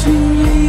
情意。